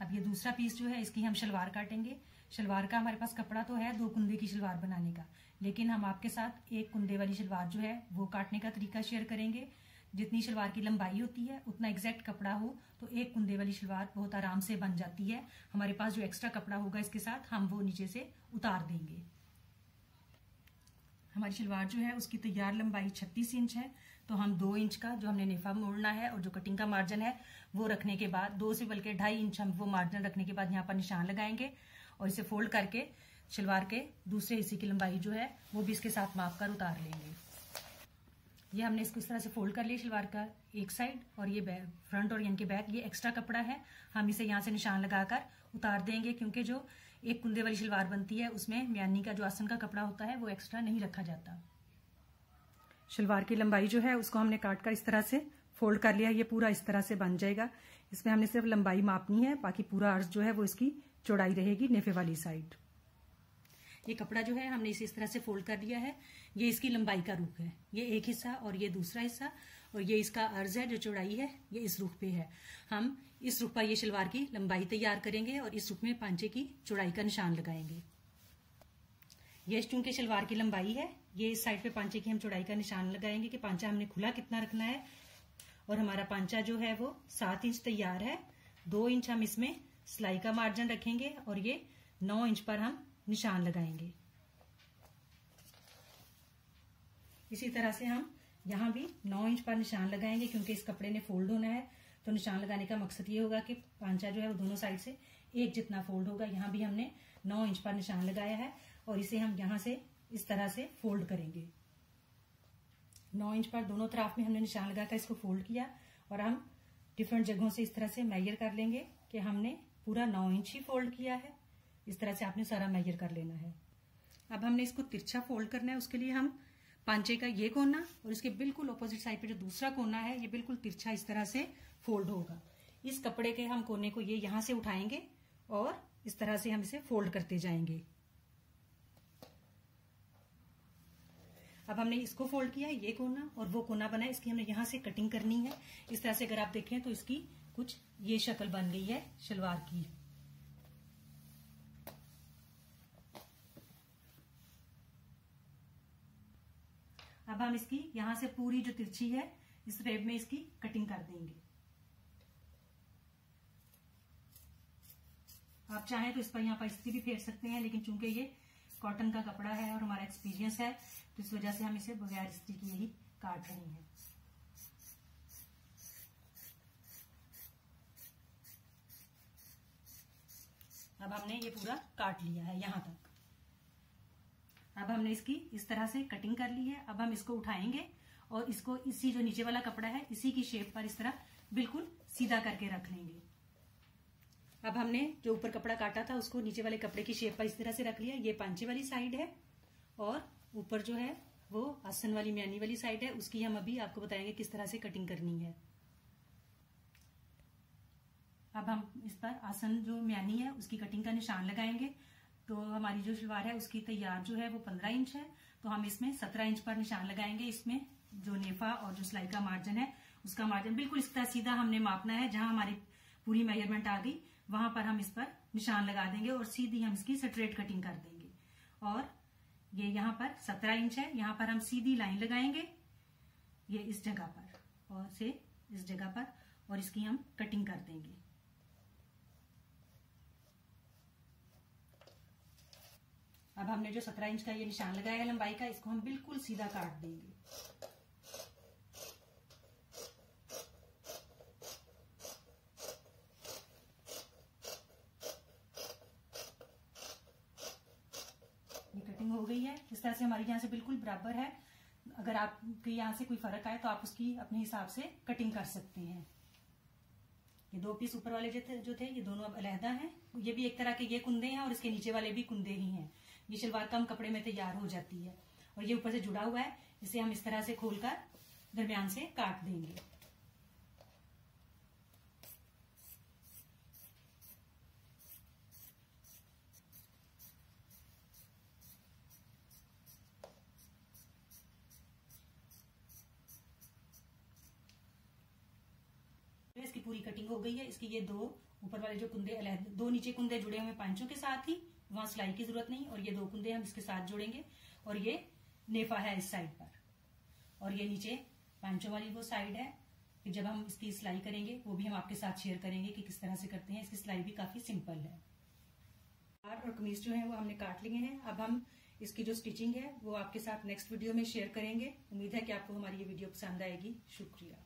अब ये दूसरा पीस जो है, इसकी हम शलवार काटेंगे। शलवार का हमारे पास कपड़ा तो है दो कुंदे की शलवार बनाने का। लेकिन हम आपके साथ एक कुंदे वाली शलवार जो है, वो काटने का तरीका शेयर करेंगे। जितनी शलवार की लंबाई होती है, उतना एग्जैक्ट कपड़ा हो तो एक कुंदे वाली शलवार बहुत आराम से बन जाती है। हमारे पास जो एक्स्ट्रा कपड़ा होगा इसके साथ, हम वो नीचे से उतार देंगे। हमारी शलवार जो है, उसकी तैयार लंबाई 36 इंच है। तो हम दो इंच का जो हमने नेफा मोड़ना है और जो कटिंग का मार्जिन है, वो रखने के बाद, दो से बल्कि ढाई इंच हम वो मार्जिन रखने के बाद यहाँ पर निशान लगाएँगे और इसे फोल्ड करके, शलवार के दूसरे हिस्से की लंबाई जो है, वो भी इसके साथ माप कर उतार लेंगे। ये हमने इसको इस तरह से फोल्ड कर लिया शलवार का एक साइड और ये फ्रंट और यानी बैक ये एक्स्ट्रा कपड़ा है। हम इसे यहाँ से निशान लगाकर उतार देंगे क्योंकि जो एक कुंदे वाली शलवार बनती है, उसमें म्यानी का जो आसन का कपड़ा होता है, वो एक्स्ट्रा नहीं रखा जाता। शलवार की लंबाई जो है, उसको हमने काट कर इस तरह से फोल्ड कर लिया। ये पूरा इस तरह से बन जाएगा। इसमें हमने सिर्फ़ लंबाई मापनी है, बाकी पूरा अर्ज़ जो है वो इसकी चौड़ाई रहेगी नेफे वाली साइड। ये कपड़ा जो है, हमने इसे इस तरह से फोल्ड कर लिया है। ये इसकी लंबाई का रूख है। ये एक हिस्सा और ये दूसरा हिस्सा, और ये इसका अर्ज़ है जो चौड़ाई है, ये इस रुख पे है। हम इस रुख पर ये शलवार की लंबाई तैयार करेंगे और इस रुख में पांचे की चौड़ाई का निशान लगाएँगे। ये चूँकि शलवार की लंबाई है। ये इस साइड पे पांचे की हम चौड़ाई का निशान लगाएँगे कि पांचा हमने खुला कितना रखना है। और हमारा पांचा जो है वो सात इंच तैयार है। दो इंच हम इसमें सिलाई का मार्जिन रखेंगे और ये नौ इंच पर हम निशान लगाएँगे। इसी तरह से हम यहाँ भी नौ इंच पर निशान लगाएँगे क्योंकि इस कपड़े ने फोल्ड होना है। तो निशान लगाने का मकसद ये होगा कि पांचा जो है वो दोनों साइड से एक जितना फोल्ड होगा। यहाँ भी हमने नौ इंच पर निशान लगाया है। और इसे हम यहाँ से इस तरह से फोल्ड करेंगे। नौ इंच पर दोनों तरफ़ में हमने निशान लगाकर इसको फोल्ड किया और हम डिफरेंट जगहों से इस तरह से मैयर कर लेंगे कि हमने पूरा नौ इंच ही फोल्ड किया है। इस तरह से आपने सारा मैयर कर लेना है। अब हमने इसको तिरछा फोल्ड करना है। उसके लिए हम पांचे का ये कोना और इसके बिल्कुल ऑपोजिट साइड पे जो दूसरा कोना है, ये बिल्कुल तिरछा इस तरह से फोल्ड होगा। इस कपड़े के हम कोने को ये यहाँ से उठाएँगे और इस तरह से हम इसे फोल्ड करते जाएँगे। अब हमने इसको फोल्ड किया, ये कोना और वो कोना बना, इसकी हमने यहाँ से कटिंग करनी है। इस तरह से अगर आप देखें तो इसकी कुछ ये शक्ल बन गई है, शलवार की। अब हम इसकी यहाँ से पूरी जो तिरछी है, इस रेब में इसकी कटिंग कर देंगे। आप चाहें तो इस पर यहाँ पर स्थिति भी फेर सकते हैं, लेकिन चूँकि ये कॉटन का कपड़ा है और हमारा एक्सपीरियंस है तो इस वजह से हम इसे बगैर स्त्री की यही काट रहे हैं। अब हमने ये पूरा काट लिया है यहाँ तक। अब हमने इसकी इस तरह से कटिंग कर ली है। अब हम इसको उठाएँगे और इसको इसी जो नीचे वाला कपड़ा है, इसी की शेप पर इस तरह बिल्कुल सीधा करके रख लेंगे। अब हमने जो ऊपर कपड़ा काटा था, उसको नीचे वाले कपड़े की शेप पर इस तरह से रख लिया। ये पांचे वाली साइड है और ऊपर जो है, वो आसन वाली म्यानी वाली साइड है। उसकी हम अभी आपको बताएँगे किस तरह से कटिंग करनी है। अब हम इस पर आसन जो म्यानी है, उसकी कटिंग का निशान लगाएँगे। तो हमारी जो शलवार है, उसकी तैयार जो है, वो पंद्रह इंच है। तो हम इसमें सत्रह इंच पर निशान लगाएँगे। इसमें जो नेफा और जो सिलाई का मार्जिन है, उसका मार्जिन बिल्कुल इस तरह सीधा हमने मापना है, जहाँ हमारी पूरी मेज़रमेंट आ गई। वहाँ पर हम इस पर निशान लगा देंगे और सीधी हम इसकी स्ट्रेट कटिंग कर देंगे। और ये यहाँ पर सत्रह इंच है, यहाँ पर हम सीधी लाइन लगाएँगे, ये इस जगह पर, और से इस जगह पर, और इसकी हम कटिंग कर देंगे। अब हमने जो सत्रह इंच का ये निशान लगाया है लंबाई का, इसको हम बिल्कुल सीधा काट देंगे। कटिंग हो गई है। इस तरह से हमारी यहाँ से बिल्कुल बराबर है। अगर आपके यहाँ से कोई फ़र्क आए तो आप उसकी अपने हिसाब से कटिंग कर सकते हैं। ये दो पीस ऊपर वाले जो थे जो थे, ये दोनों अब अलहदा हैं। ये भी एक तरह के ये कुंदे हैं और इसके नीचे वाले भी कुंदे ही हैं। ये शलवार कम कपड़े में तैयार हो जाती है। और ये ऊपर से जुड़ा हुआ है। इसे हम इस तरह से खोलकर दरमियान से काट देंगे। इसकी पूरी कटिंग हो गई है। इसकी ये दो ऊपर वाले जो कुंदे दो नीचे कुंदे जुड़े हुए पाँचों के साथ ही, वहाँ सिलाई की ज़रूरत नहीं, और ये दो कुंदे हम इसके साथ जोड़ेंगे। और ये नेफा है इस साइड पर। और ये नीचे पाँचों वाली वो साइड है कि जब हम इसकी सिलाई करेंगे, वो भी हम आपके साथ शेयर करेंगे कि किस तरह से करते हैं। इसकी सिलाई भी काफ़ी सिंपल है। और कमीज जो है, वो हमने काट लिए हैं। अब हम इसकी जो स्टिचिंग है, वो आपके साथ नेक्स्ट वीडियो में शेयर करेंगे। उम्मीद है कि आपको हमारी ये वीडियो पसंद आएगी। शुक्रिया।